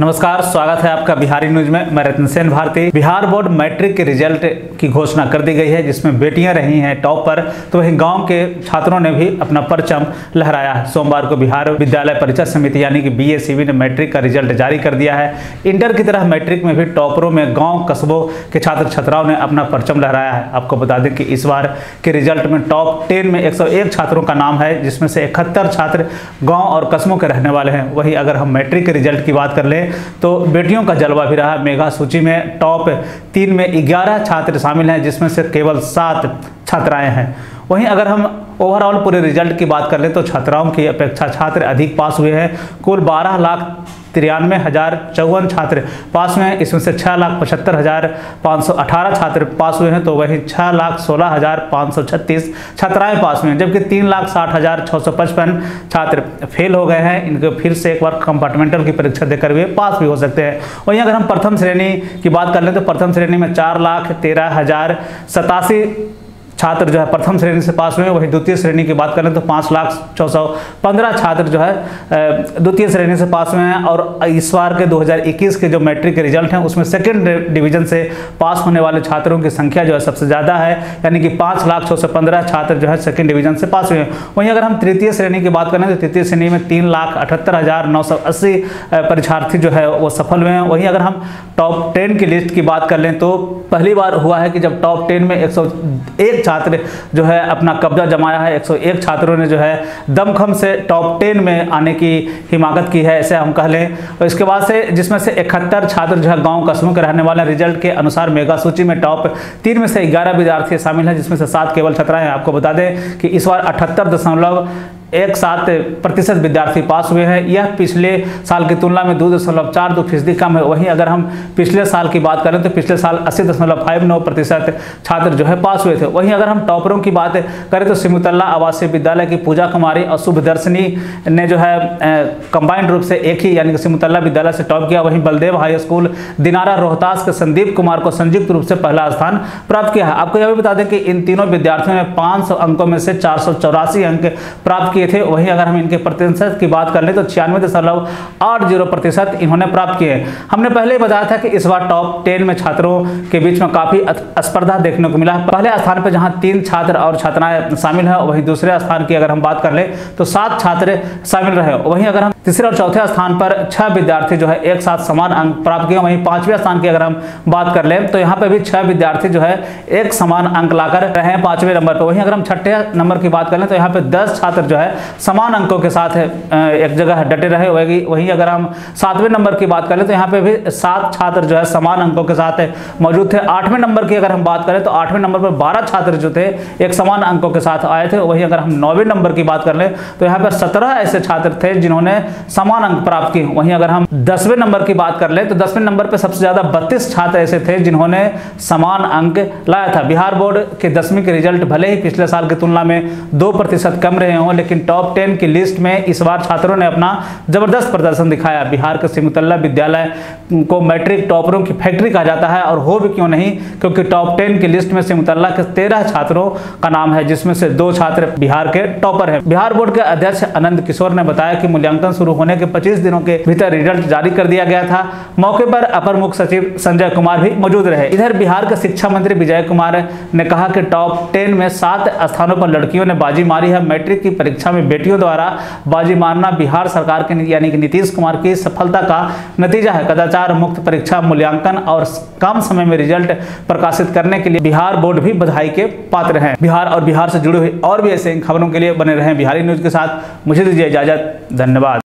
नमस्कार, स्वागत है आपका बिहारी न्यूज़ में। मैं रत्न सेन भारती। बिहार बोर्ड मैट्रिक के रिज़ल्ट की घोषणा कर दी गई है, जिसमें बेटियाँ रही हैं टॉप पर तो वहीं गाँव के छात्रों ने भी अपना परचम लहराया है। सोमवार को बिहार विद्यालय परीक्षा समिति यानी कि बी ने मैट्रिक का रिज़ल्ट जारी कर दिया है। इंटर की तरह मैट्रिक में भी टॉपरों में गाँव कस्बों के छात्र छात्राओं ने अपना परचम लहराया है। आपको बता दें कि इस बार के रिज़ल्ट में टॉप टेन में एक सौ एक छात्रों का नाम है, जिसमें से इकहत्तर छात्र गाँव और कस्बों के रहने वाले हैं। वहीं अगर हम मैट्रिक के रिज़ल्ट की बात कर लें तो बेटियों का जलवा भी रहा मेघा सूची में टॉप तीन में ग्यारह छात्र शामिल हैं, जिसमें से केवल सात छात्राएँ हैं। वहीं अगर हम ओवरऑल पूरे रिज़ल्ट की बात कर लें तो छात्राओं की अपेक्षा छात्र अधिक पास हुए हैं। कुल बारह लाख तिरानवे हज़ार चौवन छात्र पास हुए हैं। इसमें से छः लाख पचहत्तर हज़ार पाँच सौ अठारह छात्र पास हुए हैं तो वहीं छः लाख सोलह हज़ार पाँच सौ छत्तीस छात्राएँ पास हुए हैं, जबकि तीन लाख साठ हज़ार छः सौ पचपन छात्र फेल हो गए हैं। इनको फिर से एक बार कंपार्टमेंटल की परीक्षा देकर हुए पास भी हो सकते हैं। वहीं अगर हम प्रथम श्रेणी की बात कर लें तो प्रथम श्रेणी में चार लाख तेरह हज़ार सतासी छात्र जो है प्रथम श्रेणी से पास हुए वहीं द्वितीय श्रेणी की बात करें तो पाँच लाख छः सौ पंद्रह छात्र जो है द्वितीय श्रेणी से पास हुए हैं और इस बार के 2021 के जो मैट्रिक के रिज़ल्ट हैं, उसमें सेकेंड डिवीज़न से पास होने वाले छात्रों की संख्या जो है सबसे ज़्यादा है, यानी कि पाँच लाख छः सौ पंद्रह छात्र जो है सेकेंड डिवीज़न से पास हुए हैं। वहीं अगर हम तृतीय श्रेणी की बात करें तो तृतीय श्रेणी में तीन लाख अठहत्तर हज़ार नौ सौ अस्सी परीक्षार्थी जो है वो सफल हुए हैं। वहीं अगर हम टॉप टेन की लिस्ट की बात कर लें तो पहली बार हुआ है कि जब टॉप टेन में एक छात्र जो है अपना कब्जा जमाया है। 101 छात्रों ने जो है दमखम से टॉप टेन में आने की हिमाकत की है ऐसे हम कह लें। और इसके बाद से जिसमें से इकहत्तर छात्र जो है गाँव कस्बों के रहने वाले रिज़ल्ट के अनुसार मेगा सूची में टॉप तीन में से ग्यारह विद्यार्थी शामिल हैं, जिसमें से सात केवल छात्राएँ आपको बता दें कि इस बार अठहत्तर दशमलव एक सात प्रतिशत विद्यार्थी पास हुए हैं। यह पिछले साल की तुलना में दो दशमलव चार दो फ़ीसदी कम है। वहीं अगर हम पिछले साल की बात करें तो पिछले साल अस्सी दशमलव फाइव नौ प्रतिशत छात्र जो है पास हुए थे। वहीं अगर हम टॉपरों की बात करें तो सिमुतल्ला आवासीय विद्यालय की पूजा कुमारी और शुभदर्शनी ने जो है कंबाइंड रूप से एक ही यानी कि सिमुतल्ला विद्यालय से टॉप किया। वहीं बलदेव हाई स्कूल दिनारा रोहतास के संदीप कुमार को संयुक्त रूप से पहला स्थान प्राप्त किया है। आपको यह भी बता दें कि इन तीनों विद्यार्थियों ने पाँच अंकों में से चार सौ चौरासी अंक प्राप्त किए थे, वहीं अगर हम इनके प्रतिशत की बात कर ले तो छियानवे दशमलव आठ ज़ीरो प्रतिशत इन्होंने प्राप्त किए हमने पहले बताया था कि इस बार टॉप टेन में छात्रों के बीच में काफ़ी स्पर्धा देखने को मिला। पहले स्थान पर जहाँ तीन छात्र और छात्राएँ शामिल है, वहीं दूसरे स्थान की अगर हम बात कर ले तो सात छात्र शामिल रहे। वहीं अगर हम तीसरे और चौथे स्थान पर छह विद्यार्थी जो है एक साथ समान अंक प्राप्त किए। वहीं पाँचवें स्थान की अगर हम बात कर ले तो यहाँ पे भी छह विद्यार्थी जो है एक समान अंक लाकर रहे हैं पाँचवें नंबर पर। वहीं अगर हम छठे नंबर की बात कर लें तो यहाँ पे दस छात्र जो है समान अंकों के साथ एक जगह डटे रहे वहीं अगर हम सातवें नंबर की बात कर करें तो यहाँ पे भी सात छात्र जो है समान अंकों के साथ मौजूद थे। आठवें नंबर की अगर हम बात करें तो आठवें नंबर पर बारह छात्र जो थे एक समान अंकों के साथ आए थे। वहीं अगर हम नौवें नंबर की बात कर ले तो यहाँ पर सत्रह ऐसे छात्र थे जिन्होंने समान अंक प्राप्त किए। वहीं अगर हम दसवें नंबर की बात कर ले तो दसवें नंबर पर सबसे ज़्यादा बत्तीस छात्र ऐसे थे जिन्होंने समान अंक लाया था। बिहार बोर्ड के दसवीं के रिज़ल्ट भले ही पिछले साल की तुलना में दो प्रतिशत कम रहे हों, लेकिन टॉप टेन की लिस्ट में इस बार छात्रों ने अपना ज़बरदस्त प्रदर्शन दिखाया। बिहार के सिमुतल्ला विद्यालय को मैट्रिक टॉपरों की फैक्ट्री कहा जाता है, और हो भी क्यों नहीं, क्योंकि टॉप टेन की लिस्ट में सिमुतल्ला के तेरह छात्रों का नाम है, जिसमें से दो छात्र बिहार के टॉपर हैं। बिहार बोर्ड के अध्यक्ष आनंद किशोर ने बताया कि मूल्यांकन शुरू होने के पच्चीस दिनों के भीतर रिज़ल्ट जारी कर दिया गया था। मौके पर अपर मुख्य सचिव संजय कुमार भी मौजूद रहे। इधर बिहार के शिक्षा मंत्री विजय कुमार ने कहा कि टॉप टेन में सात स्थानों पर लड़कियों ने बाजी मारी है। मैट्रिक की परीक्षा में बेटियों द्वारा बाजी मारना बिहार सरकार के यानी कि नीतीश कुमार की सफलता का नतीजा है। कदाचार, मुक्त परीक्षा, मूल्यांकन और कम समय में रिज़ल्ट प्रकाशित करने के लिए बिहार बोर्ड भी बधाई के पात्र हैं। बिहार और बिहार से जुड़ी हुई और भी ऐसे खबरों के लिए बने रहे बिहारी न्यूज़ के साथ। मुझे दीजिए इजाज़त। धन्यवाद।